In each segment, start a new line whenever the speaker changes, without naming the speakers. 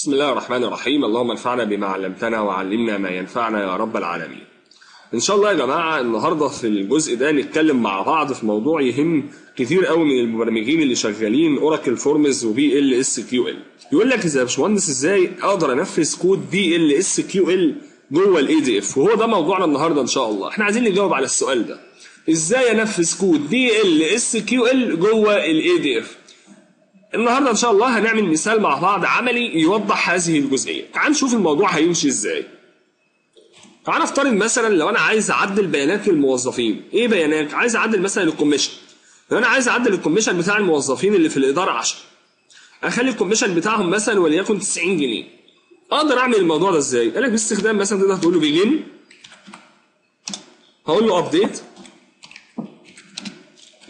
بسم الله الرحمن الرحيم. اللهم انفعنا بما علمتنا وعلمنا ما ينفعنا يا رب العالمين. إن شاء الله يا جماعة النهارده في الجزء ده نتكلم مع بعض في موضوع يهم كتير قوي من المبرمجين اللي شغالين Oracle Forms و PL/SQL يقول لك يا باشمهندس إزاي أقدر أنفذ كود بي ال اس كيو ال جوه الاي دي اف وهو ده موضوعنا النهارده إن شاء الله. إحنا عايزين نجاوب على السؤال ده. إزاي أنفذ كود بي ال اس كيو ال جوه الاي دي اف النهارده إن شاء الله هنعمل مثال مع بعض عملي يوضح هذه الجزئية. تعال نشوف الموضوع هيمشي إزاي. تعال نفترض مثلا لو أنا عايز أعدل بيانات الموظفين. إيه بيانات؟ عايز أعدل مثلا ال commission. لو أنا عايز أعدل ال commission بتاع الموظفين اللي في الإدارة 10 أخلي ال commission بتاعهم مثلا وليكن 90 جنيه. أقدر أعمل الموضوع ده إزاي؟ قال لك باستخدام مثلا تقدر تقول له begin هقول له update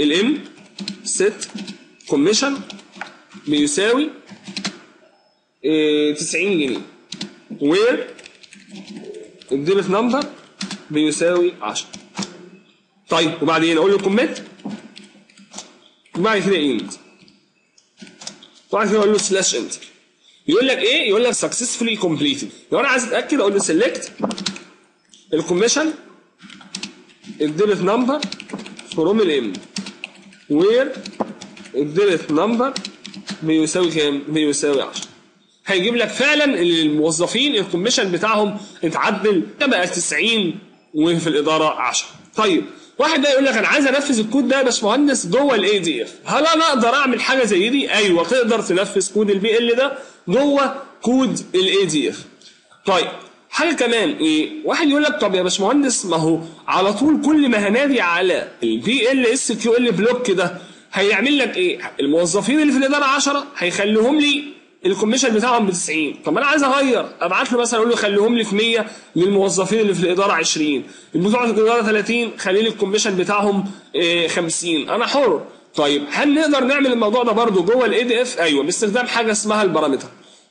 ال emp set commission بيساوي إيه 90 جنيه. where ال dept number بيساوي 10 طيب وبعدين أقول له commit وبعد كده end. وبعد كده أقول له slash enter يقول لك إيه؟ يقول لك successfully completed لو أنا عايز أتأكد أقول له select ال commission الديبت نمبر فروم الام وير الديبت نمبر بيساوي كام؟ بيساوي 10 هيجيب لك فعلا الموظفين الكوميشن بتاعهم اتعدل بقى 90 وفي الإدارة 10 طيب واحد بقى يقول لك أنا عايز أنفذ الكود ده يا باشمهندس جوه ال ADF هل أنا أقدر أعمل حاجة زي دي؟ أيوه تقدر تنفذ كود البي ال PL ده جوه كود ال ADF طيب حاجة كمان إيه؟ واحد يقول لك طب يا باشمهندس ما هو على طول كل ما هنادي على ال PL/SQL block ده. هيعمل لك إيه؟ الموظفين اللي في الإدارة 10 هيخليهم لي ال commission بتاعهم ب 90 طب أنا عايز أغير. أبعت له مثلا أقول له خليهم لي في 100 للموظفين اللي في الإدارة 20 بتوع الإدارة 30 خلي لي ال commission بتاعهم إيه 50 أنا حر. طيب هل نقدر نعمل الموضوع ده برضه جوه ال ADF أيوه باستخدام حاجة اسمها ال parameter.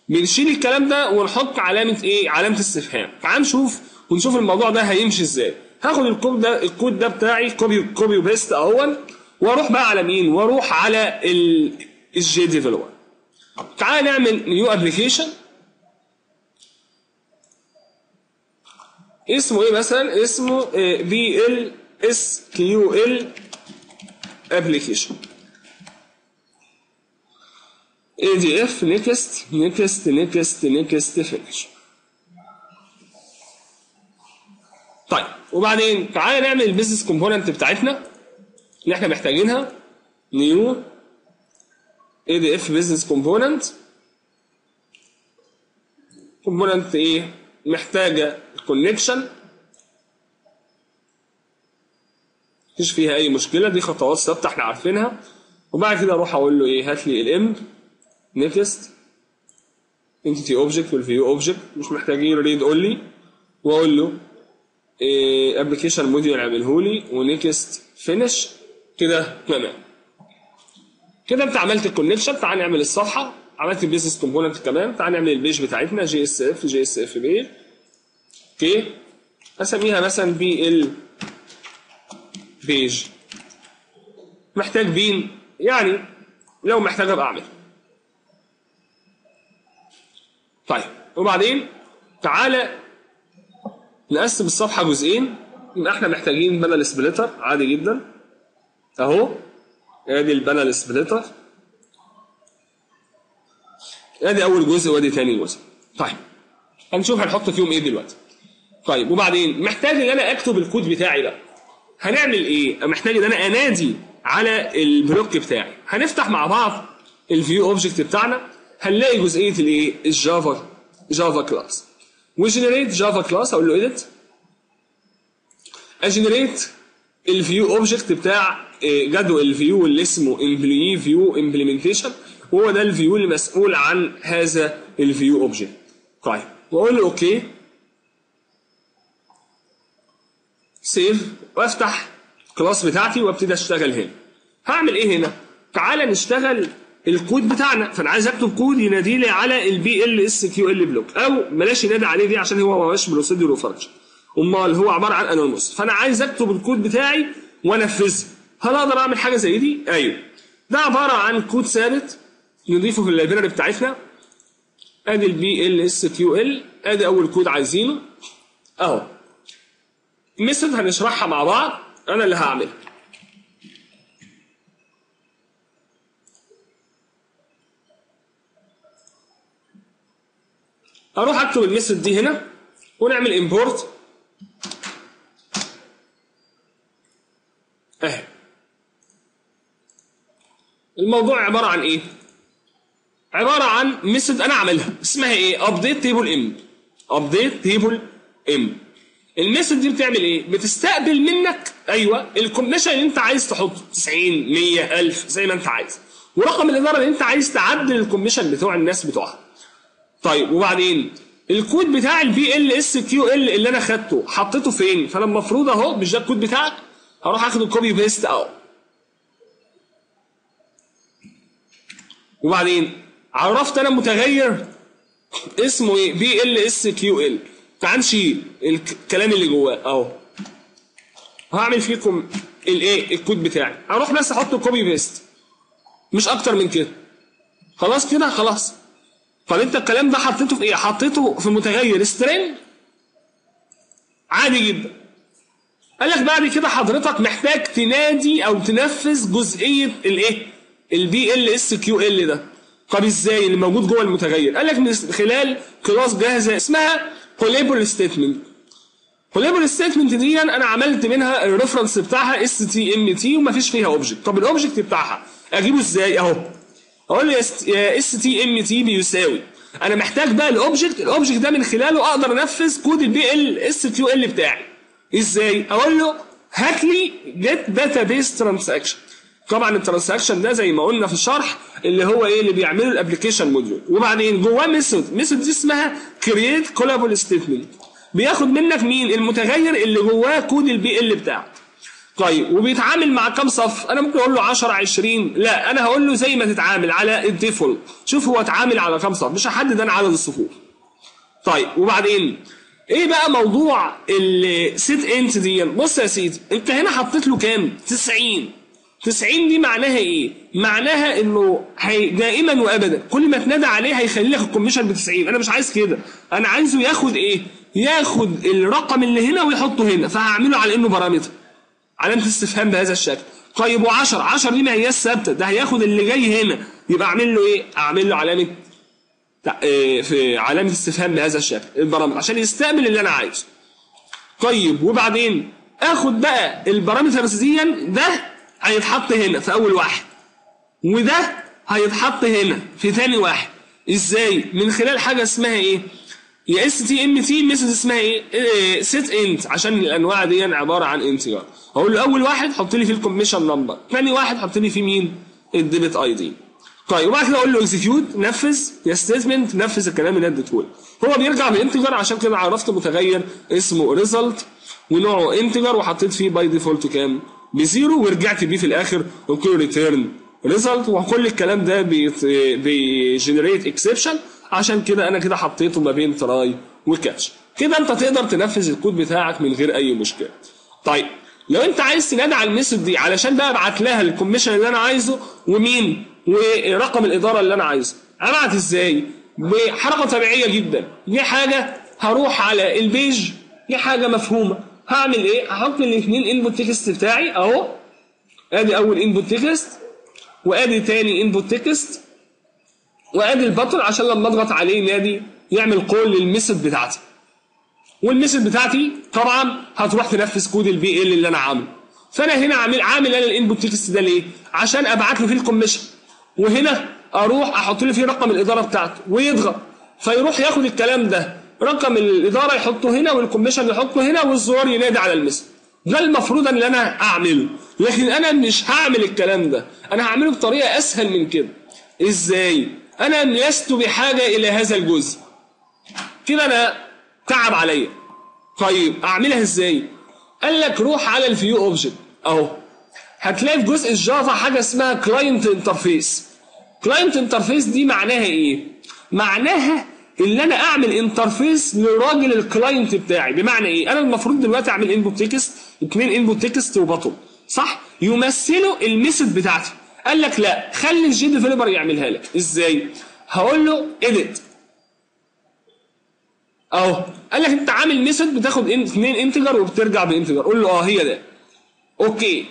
بنشيل الكلام ده ونحط علامة إيه؟ علامة استفهام. تعال نشوف ونشوف الموضوع ده هيمشي إزاي. هاخد الكود ده الكود ده بتاعي copy copy و paste اهون وأروح بقى على مين؟ وأروح على ال JDeveloper تعال نعمل new application اسمه إيه مثلا؟ اسمه بي ال اس كيو ال ابلكيشن ADF next next next next finish طيب وبعدين تعالى نعمل ال business component بتاعتنا. اللي إحنا محتاجينها new ADF business component component إيه؟ محتاجة connection مفيش فيها أي مشكلة دي خطوات ثابتة إحنا عارفينها. وبعد كده أروح أقول له إيه؟ هات لي الام next entity object وال view object مش محتاجين read only وأقول له application module اعمله لي. و next finish كده تمام كده انت عملت ال connection تعال نعمل الصفحة. عملت ال business component كمان تعال نعمل ال page بتاعتنا جي اس اف جي اس اف بيج أوكي اسميها مثلا PL page محتاج bean يعني لو محتاج ابقى اعمل طيب وبعدين تعالى نقسم الصفحة جزئين. إحنا محتاجين panel splitter عادي جدا. أهو آدي ال panel splitter آدي أول جزء وآدي تاني جزء. طيب هنشوف هنحط فيهم إيه دلوقتي. طيب وبعدين محتاج إن أنا أكتب الكود بتاعي ده هنعمل إيه؟ محتاج إن أنا أنادي على ال block بتاعي. هنفتح مع بعض ال view object بتاعنا. هنلاقي جزئية الايه ال Java Java class و generate Java class أقول له edit أ generate ال view object بتاع جدول ال view اللي اسمه employee view implementation وهو ده ال view اللي مسؤول عن هذا ال view object طيب واقول له okay. save وافتح ال class بتاعتي وابتدي أشتغل هنا. هعمل إيه هنا؟ تعالى نشتغل الكود بتاعنا. فأنا عايز أكتب كود ينادي لي على ال PL/SQL block أو بلاش ينادي عليه دي عشان هو ما هوش procedure و function أمال هو عبارة عن anonymous فأنا عايز أكتب الكود بتاعي وأنفذه. هل أقدر أعمل حاجة زي دي؟ أيوه. ده عبارة عن كود ثابت نضيفه في ال library بتاعتنا. أدي ال PL/SQL أدي أول كود عايزينه. أهو. method هنشرحها مع بعض. أنا اللي هعملها. أروح أكتب ال method دي هنا ونعمل import اهي الموضوع عبارة عن إيه؟ عبارة عن method أنا عاملها اسمها إيه؟ update table ام update table ام ال method دي بتعمل إيه؟ بتستقبل منك أيوه ال commission اللي أنت عايز تحطه 90 100 1000 زي ما أنت عايز. ورقم الإدارة اللي أنت عايز تعدل ال commission بتوع الناس بتوعها. طيب وبعدين؟ الكود بتاع ال PL/SQL اللي أنا خدته حطيته فين؟ فأنا المفروض أهو مش ده الكود بتاعك هروح اخد ال copy paste اهو. وبعدين عرفت أنا متغير اسمه إيه؟ بي ال اس كيو ال. تعال نشيل الكلام اللي جواه اهو. هعمل فيكم الايه الكود بتاعي. هروح بس أحط copy paste مش أكتر من كده. خلاص كده؟ خلاص. طب انت الكلام ده حطيته في إيه؟ حطيته في متغير. string عادي جدا. قال لك بعد كده حضرتك محتاج تنادي أو تنفذ جزئية الإيه؟ ال PL/SQL ده. طب إزاي؟ اللي موجود جوه المتغير. قال لك من خلال class جاهزة اسمها callable statement callable statement دي أنا عملت منها ال reference بتاعها stmt ومفيش فيها object طب ال object بتاعها أجيبه إزاي؟ أهو. أقول له stmt بيساوي. أنا محتاج بقى ال object ال object ده من خلاله أقدر أنفذ كود ال PL/SQL بتاعي. إزاي؟ أقول له هات لي get database transaction طبعا ال transaction ده زي ما قلنا في الشرح اللي هو إيه اللي بيعمله ال application module وبعدين جواه method method دي اسمها create callable statement بياخد منك مين؟ المتغير اللي جواه كود ال PL بتاعك طيب وبيتعامل مع كام صف؟ أنا ممكن أقول له 10 20 لا أنا هقول له زي ما تتعامل على ال default شوف هو اتعامل على كام صف. مش هحدد أنا عدد الصفوف. طيب وبعدين؟ إيه بقى موضوع ال set int دي؟ بص يا سيدي انت هنا حطيت له كام؟ 90 90 دي معناها إيه؟ معناها انه هي دائما وابدا كل ما تنادى عليه هيخلي لك ال commission ب 90 أنا مش عايز كده. أنا عايزه ياخد إيه؟ ياخد الرقم اللي هنا ويحطه هنا فهعمله على إنه parameter علامه استفهام بهذا الشكل. طيب و10 10 دي ما هياش ثابتة. ده هياخد اللي جاي هنا. يبقى أعمل له إيه؟ أعمل له علامة في علامه استفهام بهذا الشكل ال parameter عشان يستقبل اللي أنا عايزه. طيب وبعدين آخد بقى ال parameters دي ده هيتحط هنا في أول واحد وده هيتحط هنا في ثاني واحد. إزاي؟ من خلال حاجة اسمها إيه؟ يا stmt method اسمها إيه؟ set int عشان الأنواع دي عبارة عن integer أقول له أول واحد حط لي فيه ال commission number ثاني واحد حط لي فيه مين؟ ال dept ID. طيب وبعد كده أقول له execute نفذ يا statement نفذ الكلام اللي اديته هو بيرجع ب integer عشان كده عرفت متغير اسمه result ونوعه integer وحطيت فيه by default كام؟ ب zero ورجعت بيه في الآخر قلت له return result وكل الكلام ده بي generate exception عشان كده أنا كده حطيته ما بين try و catch كده أنت تقدر تنفذ الكود بتاعك من غير أي مشكلة. طيب لو أنت عايز تنادي على ال method دي علشان بقى أبعت لها ال commission اللي أنا عايزه ومين؟ ورقم الإدارة اللي أنا عايزه أبعت إزاي؟ بحركه طبيعية جدا. دي حاجة هروح على ال page دي حاجة مفهومة. هعمل إيه؟ هحط الاثنين input text بتاعي أهو. آدي أول input text وآدي تاني input text وآدي ال button عشان لما أضغط عليه نادي يعمل call لل method بتاعتي. وال method بتاعتي طبعا هتروح تنفذ كود البي ال PL اللي أنا عامله. فأنا هنا عامل عامل أنا ال input text ده ليه؟ عشان أبعت له فيه ال commission وهنا أروح أحط له فيه رقم الإدارة بتاعته ويضغط فيروح ياخد الكلام ده. رقم الإدارة يحطه هنا وال commission يحطه هنا والزرار ينادي على ال method ده المفروض إن أنا أعمله. لكن أنا مش هعمل الكلام ده. أنا هعمله بطريقة أسهل من كده. إزاي؟ أنا لست بحاجة إلى هذا الجزء. كده أنا تعب عليا. طيب أعملها إزاي؟ قال لك روح على ال view object. أهو. هتلاقي في جزء ال Java حاجة اسمها client interface client interface دي معناها إيه؟ معناها إن أنا أعمل interface للراجل ال client بتاعي. بمعنى إيه؟ أنا المفروض دلوقتي أعمل input text اثنين input text و button. صح؟ يمثلوا ال method بتاعتي. قال لك لا خلي ال JDeveloper يعملها لك. إزاي؟ هقول له edit أهو. قال لك أنت عامل method بتاخد اتنين integer وبترجع ب integer قول له آه هي ده. okay.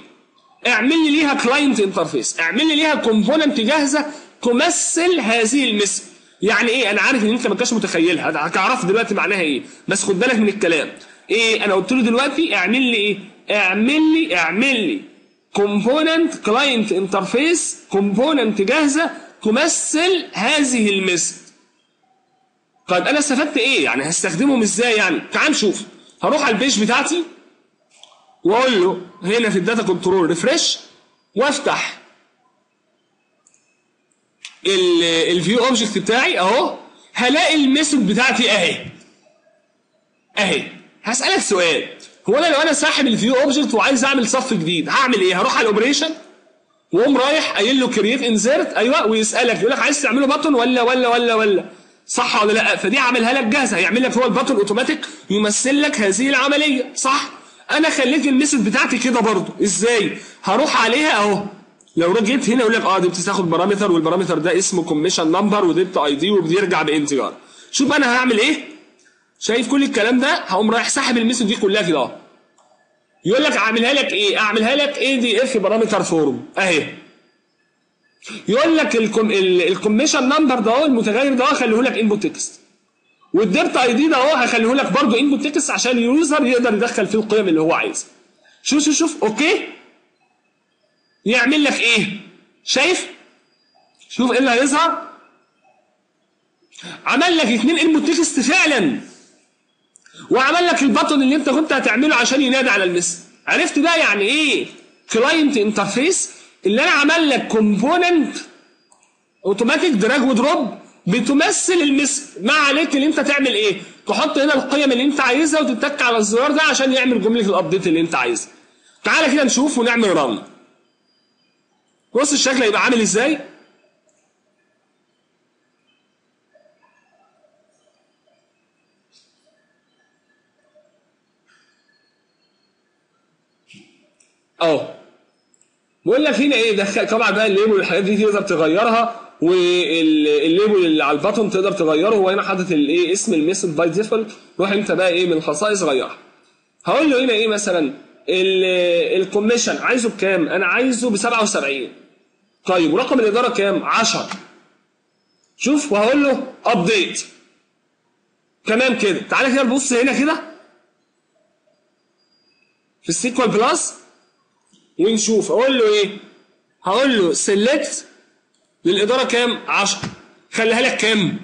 اعمل لي ليها client interface اعمل لي ليها component جاهزة تمثل هذه ال method يعني إيه؟ أنا عارف إن أنت ما كنتش متخيلها. هتعرف دلوقتي معناها إيه؟ بس خد بالك من الكلام. إيه؟ أنا قلت له دلوقتي اعمل لي إيه؟ اعمل لي اعمل لي component client interface component جاهزة تمثل هذه ال method طيب أنا استفدت إيه؟ يعني هستخدمهم إزاي يعني؟ تعال نشوف. هروح على ال page بتاعتي. واقول له هنا في ال data control refresh وافتح ال view object بتاعي اهو هلاقي ال method بتاعتي اهي. اهي. هسألك سؤال. هو أنا لو أنا ساحب ال view object وعايز أعمل صف جديد هعمل إيه؟ هروح على ال operation وأقوم رايح قايل له create insert أيوه ويسألك يقول لك عايز تعمله button ولا ولا ولا ولا. صح ولا لأ؟ فدي عاملها لك جاهزة. هيعمل لك هو ال button automatic يمثل لك هذه العملية. صح؟ أنا خليت ال method بتاعتي كده برضو إزاي؟ هروح عليها اهو. لو جيت هنا يقول لك آه دي بتاخد parameter وال parameter ده اسمه commission number و dept ID وبيرجع ب integer شوف أنا هعمل إيه؟ شايف كل الكلام ده؟ هقوم رايح ساحب ال method دي كلها كده اهو. يقول لك اعملها لك إيه؟ اعملها لك ADF parameter form اهي. يقول لك ال commission number ده المتغير ده هخليه لك input text وال dept ID ده اهو هخليه لك برضه input text عشان ال user يقدر يدخل فيه القيم اللي هو عايزها. شوف شوف شوف okay؟ يعمل لك إيه؟ شايف؟ شوف إيه اللي هيظهر عمل لك اتنين input text فعلا. وعمل لك ال button اللي أنت كنت هتعمله عشان ينادي على ال method. عرفت بقى يعني إيه؟ client interface اللي أنا عمل لك component automatic drag و drop بتمثل ال method ما عليك ان انت تعمل إيه؟ تحط هنا القيم اللي انت عايزها وتتك على الزرار ده عشان يعمل جملة ال update اللي انت عايزها. تعالى كده نشوف ونعمل run بص الشكل هيبقى عامل إزاي. اهو. بقول لك هنا إيه دخل طبعا بقى ال label والحاجات دي تقدر تغيرها. وال label اللي على ال button تقدر تغيره هو هنا حاطط الايه اسم ال method by default. روح انت بقى إيه من الخصائص غيرها. هقول له هنا إيه مثلا؟ ال commission عايزه بكام؟ أنا عايزه ب 77 طيب ورقم الإدارة كام؟ 10 شوف وهقول له update تمام كده. تعالى كده نبص هنا كده. في ال SQL Plus. ونشوف. أقول له إيه؟ هقول له select للإدارة كام؟ 10 خليها لك كام؟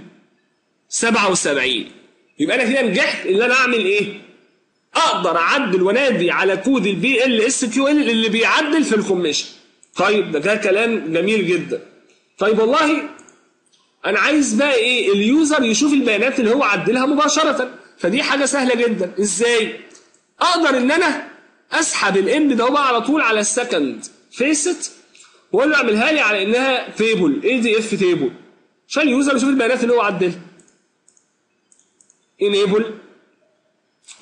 77 يبقى أنا كده نجحت إن أنا أعمل إيه؟ أقدر أعدل وانادي على كود ال PL/SQL اللي بيعدل في ال commission. طيب ده كلام جميل جدا. طيب والله أنا عايز بقى إيه؟ ال user يشوف البيانات اللي هو عدلها مباشرة. فدي حاجة سهلة جدا. إزاي؟ أقدر إن أنا أسحب ال M ده على طول على ال second facet واقول له اعملها لي على انها table ADF table عشان ال user يشوف البيانات اللي هو عدلها. enable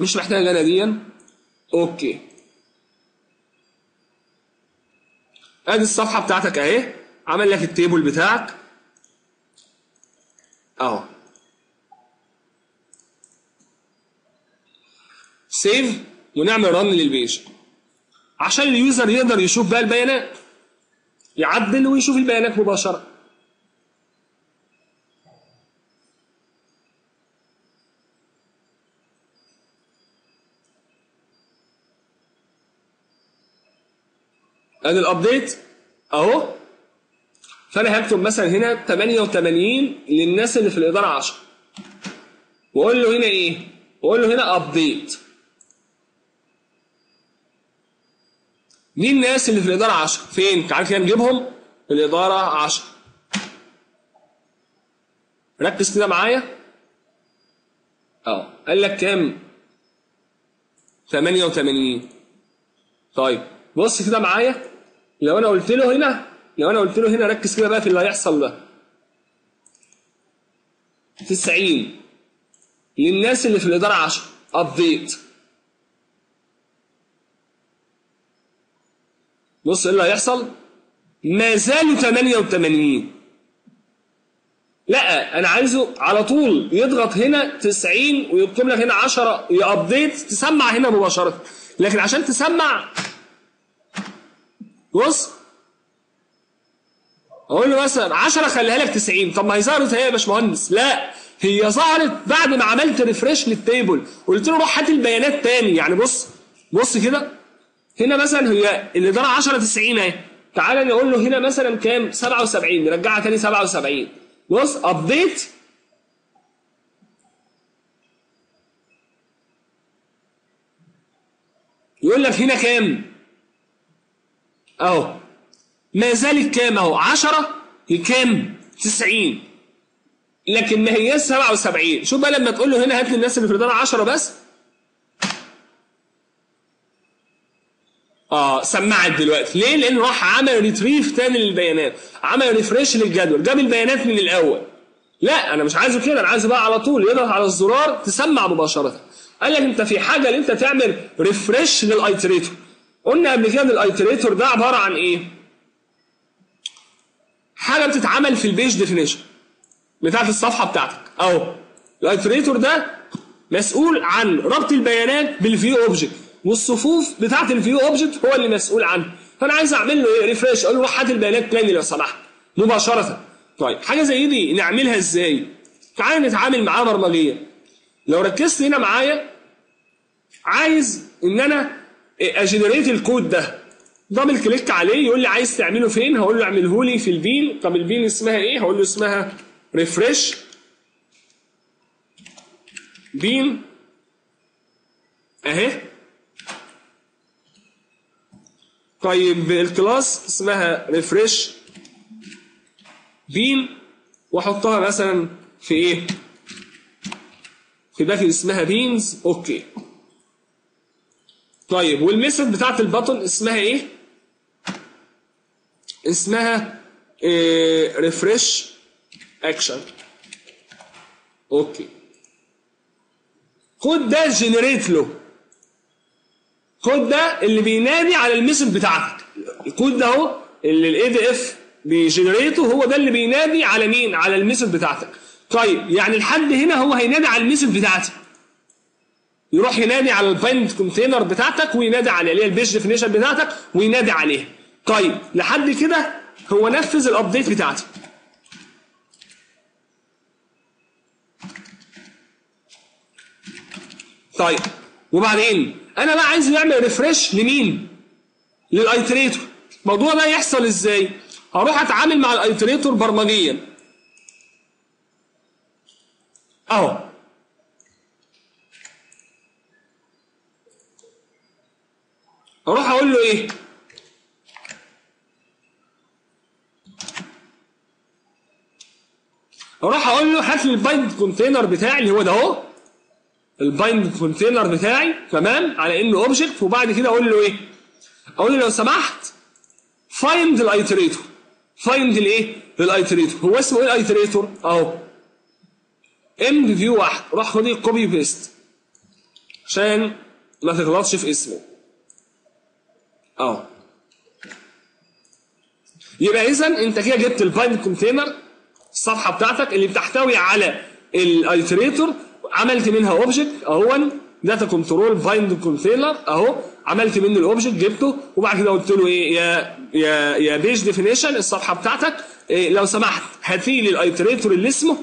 مش محتاج أنا دي okay ادي الصفحة بتاعتك اهي. عمل لك ال table بتاعك. اهو. save ونعمل run لل page. عشان ال user يقدر يشوف بقى البيانات. يعدل ويشوف البيانات مباشرة. ادي ال update أهو. فأنا هكتب مثلا هنا 88 للناس اللي في الإدارة 10 وأقول له هنا إيه؟ وأقول له هنا update دي الناس اللي في الإدارة 10 فين؟ تعال كده نجيبهم. في الإدارة 10 ركز كده معايا. آه قال لك كام؟ 88 طيب. بص كده معايا. لو أنا قلت له هنا لو أنا قلت له هنا ركز كده بقى في اللي هيحصل ده. 90 للناس اللي في الإدارة 10 ابديت بص إيه اللي هيحصل؟ ما زالوا 88 لا أنا عايزه على طول يضغط هنا 90 ويكتب لك هنا 10 يأبديت تسمع هنا مباشرة. لكن عشان تسمع بص أقول له مثلا 10 خليها لك 90 طب ما هي ظهرت هي يا باشمهندس. لا هي ظهرت بعد ما عملت refresh لل table قلت له روح هات البيانات تاني. يعني بص بص كده. هنا مثلا هي الاداره 10 90 أهي. تعالى نقول له هنا مثلا كام؟ 77 نرجعها تاني 77 بص update يقول لك هنا كام؟ أهو. ما زالت كام أهو؟ 10 هي كام؟ 90 لكن ما هي 77 شوف بقى لما تقول له هنا هات لي الناس اللي في الاداره 10 بس. آه سمعت دلوقتي. ليه؟ لأن راح عمل retrieve تاني للبيانات. عمل refresh للجدول. جاب البيانات من الأول. لا أنا مش عايزه كده. أنا عايزه بقى على طول يضغط على الزرار تسمع مباشرة. قال لك أنت في حاجة ان أنت تعمل refresh لل iterator قلنا قبل كده إن ال iterator ده عبارة عن إيه؟ حاجة بتتعمل في ال page definition بتاعت الصفحة بتاعتك. أهو. ال iterator ده مسؤول عن ربط البيانات بال view object والصفوف بتاعت ال view object هو اللي مسؤول عنه. فأنا عايز أعمل له إيه؟ refresh أقول له هات البيانات تاني لو سمحت. مباشرة. طيب حاجة زي دي نعملها إزاي؟ تعال نتعامل معاها برمجيا. لو ركزت هنا معايا عايز إن أنا أ generate الكود ده. double click عليه يقول لي عايز تعمله فين؟ هقول له اعمله لي في ال bean طب ال bean اسمها إيه؟ هقول له اسمها refresh bean أهي. طيب ال class اسمها refresh bean واحطها مثلا في إيه؟ في package اسمها beans okay. طيب وال method بتاعت ال button اسمها إيه؟ اسمها إيه refresh action okay. خد ده generate له. خد ده اللي بينادي على ال method بتاعتك الكود ده اهو اللي ال ADF بي generate ه هو ده اللي بينادي على مين؟ على ال method بتاعتك. طيب يعني لحد هنا هو هينادي على ال method بتاعتي. يروح ينادي على ال bind container بتاعتك وينادي على اللي هي ال page definition بتاعتك وينادي عليها. طيب لحد كده هو نفذ ال update بتاعتي. طيب. وبعدين أنا بقى عايز يعمل refresh لمين؟ لل iterator. الموضوع ده يحصل إزاي؟ هروح أتعامل مع ال iterator برمجيا. أهو. أروح أقول له إيه؟ أروح أقول له هات لي ال bind container بتاعي اللي هو ده أهو. ال bind container بتاعي تمام على إنه object وبعد كده أقول له إيه؟ أقول له لو سمحت find ال iterator find الايه ال iterator هو اسمه إيه ال iterator أهو. M view واحد. روح خد ال copy paste عشان ما تغلطش في اسمه. آه يبقى اذا أنت كده جبت ال bind container الصفحة بتاعتك اللي بتحتوي على ال iterator عملت منها object اهو data control bind container أهو عملت منه ال object جبته. وبعد كده قلت له إيه يا يا يا page definition الصفحة بتاعتك. إيه لو سمحت هاتي لي ال iterator اللي اسمه.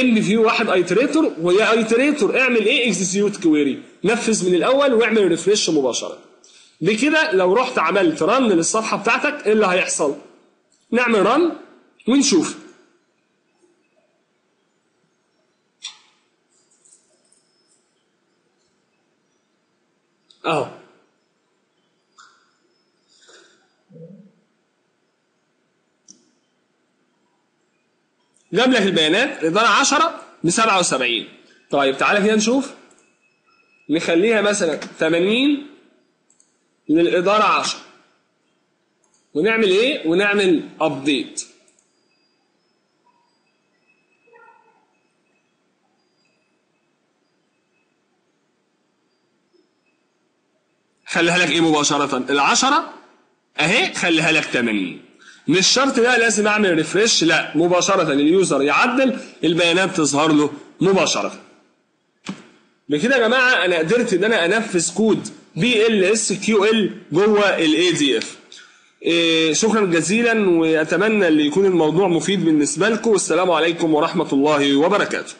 M view واحد iterator ويا iterator اعمل إيه؟ execute query نفذ من الأول واعمل refresh مباشرة. بكده لو رحت عملت run للصفحة بتاعتك إيه اللي هيحصل؟ نعمل رن ونشوف. اهو جاب لك البيانات الإدارة 10 ب 77 طيب تعالى كده نشوف. نخليها مثلا 80 للإدارة 10 ونعمل إيه؟ ونعمل update خليها لك إيه مباشرة؟ العشرة. أهي خليها لك 80 مش شرط بقى لازم اعمل refresh لا مباشرة ال user يعدل البيانات تظهر له مباشرة. بكده يا جماعة أنا قدرت إن أنا أنفذ كود بي ال اس كيو ال جوه ال ADF شكرا جزيلا وأتمنى ان يكون الموضوع مفيد بالنسبة لكم. والسلام عليكم ورحمة الله وبركاته.